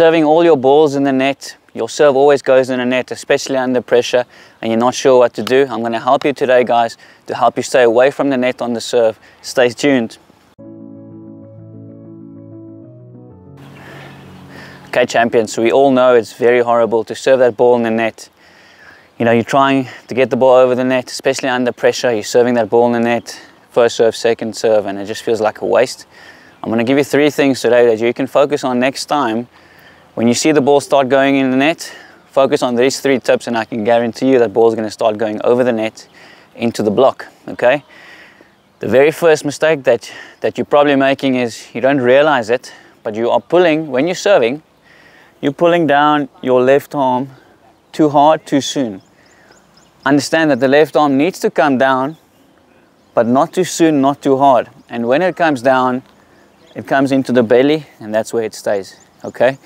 serving all your balls in the net. Your serve always goes in the net, especially under pressure, and you're not sure what to do. I'm going to help you today, guys, to help you stay away from the net on the serve. Stay tuned. Okay, champions, we all know it's very horrible to serve that ball in the net. You know, you're trying to get the ball over the net, especially under pressure. You're serving that ball in the net, first serve, second serve, and it just feels like a waste. I'm going to give you three things today that you can focus on next time. When you see the ball start going in the net, focus on these three tips and I can guarantee you that ball is going to start going over the net into the block, okay? The very first mistake that, that you're probably making is you don't realize it, but you are pulling, when you're serving, you're pulling down your left arm too hard, too soon. Understand that the left arm needs to come down, but not too soon, not too hard. And when it comes down, it comes into the belly and that's where it stays, okay?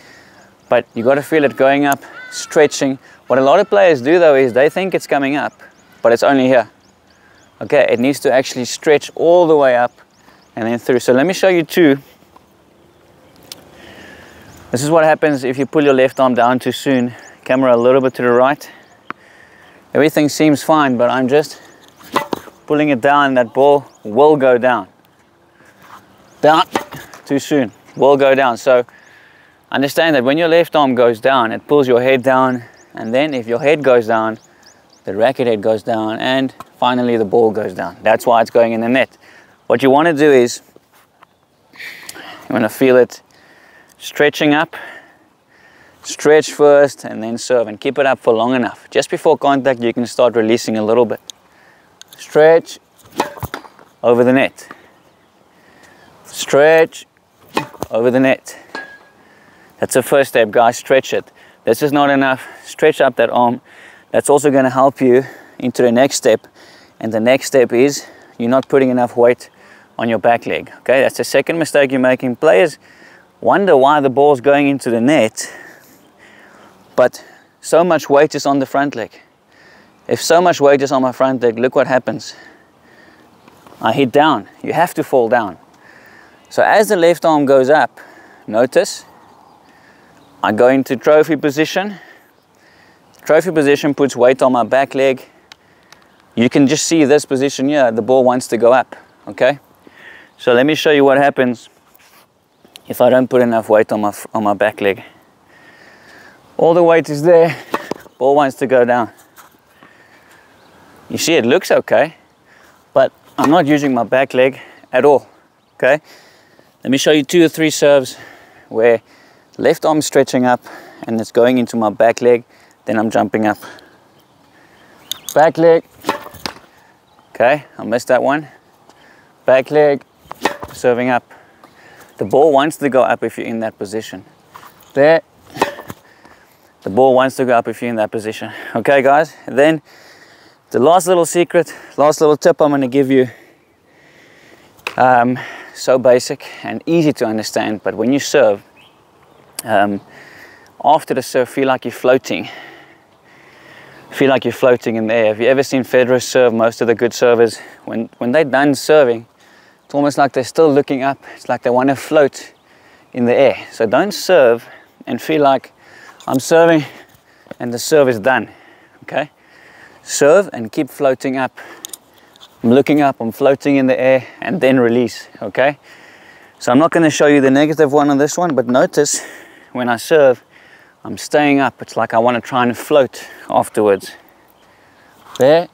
But you got to feel it going up, stretching. What a lot of players do though is they think it's coming up, but it's only here. Okay, it needs to actually stretch all the way up and then through. So let me show you two. This is what happens if you pull your left arm down too soon. Camera a little bit to the right. Everything seems fine, but I'm just pulling it down. That ball will go down. Down too soon, will go down. So understand that when your left arm goes down, it pulls your head down. And then if your head goes down, the racket head goes down and finally the ball goes down. That's why it's going in the net. What you want to do is, you want to feel it stretching up, stretch first and then serve and keep it up for long enough. Just before contact, you can start releasing a little bit. Stretch over the net. Stretch over the net. That's the first step, guys. Stretch it. This is not enough. Stretch up that arm. That's also going to help you into the next step. And the next step is you're not putting enough weight on your back leg. Okay, that's the second mistake you're making. Players wonder why the ball's going into the net, but so much weight is on the front leg. If so much weight is on my front leg, look what happens. I hit down. You have to fall down. So as the left arm goes up, notice I go into trophy position. Trophy position puts weight on my back leg. You can just see this position here, the ball wants to go up, okay? So let me show you what happens if I don't put enough weight on my, on my back leg. All the weight is there, ball wants to go down. You see it looks okay, but I'm not using my back leg at all, okay? Let me show you two or three serves where left arm stretching up and it's going into my back leg, then I'm jumping up. Back leg, okay, I missed that one. Back leg, serving up. The ball wants to go up if you're in that position. There, the ball wants to go up if you're in that position. Okay guys, then the last little secret, last little tip I'm gonna give you um, so basic and easy to understand, but when you serve, um, after the serve, feel like you're floating. Feel like you're floating in the air. Have you ever seen Federer serve? Most of the good servers, when, when they're done serving, it's almost like they're still looking up. It's like they want to float in the air. So don't serve and feel like I'm serving and the serve is done, okay? Serve and keep floating up I'm looking up, I'm floating in the air and then release, okay? So I'm not gonna show you the negative one on this one, but notice when I serve, I'm staying up. It's like I wanna try and float afterwards. There,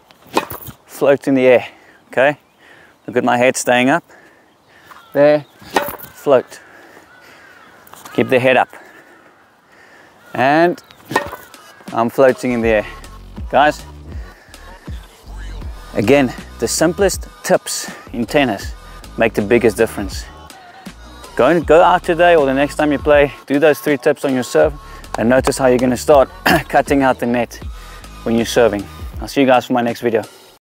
float in the air, okay? Look at my head staying up. There, float. Keep the head up. And I'm floating in the air. Guys, again, the simplest tips in tennis make the biggest difference. Go, go out today or the next time you play, do those three tips on your serve and notice how you're gonna start cutting out the net when you're serving. I'll see you guys for my next video.